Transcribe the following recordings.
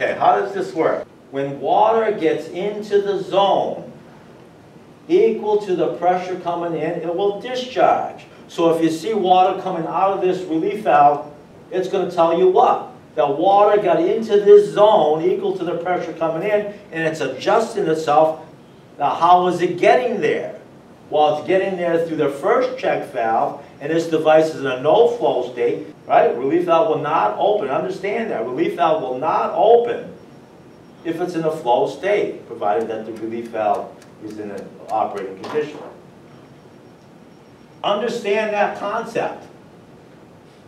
how does this work? When water gets into the zone equal to the pressure coming in, it will discharge. So if you see water coming out of this relief valve, it's going to tell you what? That water got into this zone equal to the pressure coming in, and it's adjusting itself. Now, how is it getting there? Well, it's getting there through the first check valve, and this device is in a no-flow state, right? Relief valve will not open. Understand that. Relief valve will not open if it's in a flow state, provided that the relief valve is in an operating condition. Understand that concept.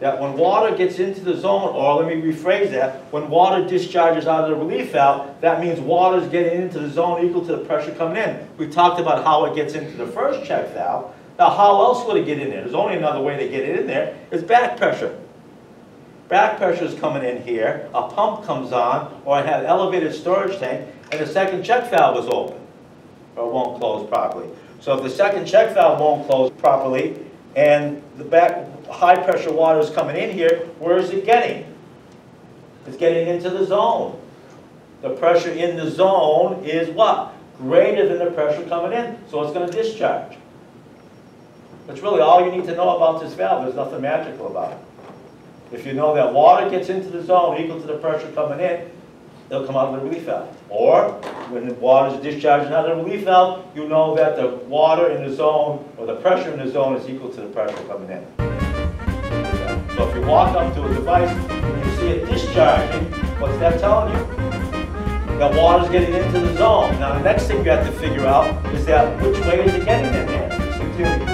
That when water gets into the zone, or let me rephrase that, when water discharges out of the relief valve, that means water is getting into the zone equal to the pressure coming in. We talked about how it gets into the first check valve. Now how else would it get in there? There's only another way to get it in there, is back pressure. Back pressure is coming in here, a pump comes on, or I have elevated storage tank, and the second check valve is open, or won't close properly. So if the second check valve won't close properly, and the back high pressure water is coming in here, where is it getting? It's getting into the zone. The pressure in the zone is what? Greater than the pressure coming in, so it's going to discharge. That's really all you need to know about this valve. There's nothing magical about it. If you know that water gets into the zone equal to the pressure coming in, it'll come out of the relief valve. Or when the water is discharging out of the relief valve, you know that the water in the zone or the pressure in the zone is equal to the pressure coming in. So if you walk up to a device and you see it discharging, what's that telling you? That water's getting into the zone. Now the next thing you have to figure out is that which way is it getting in there?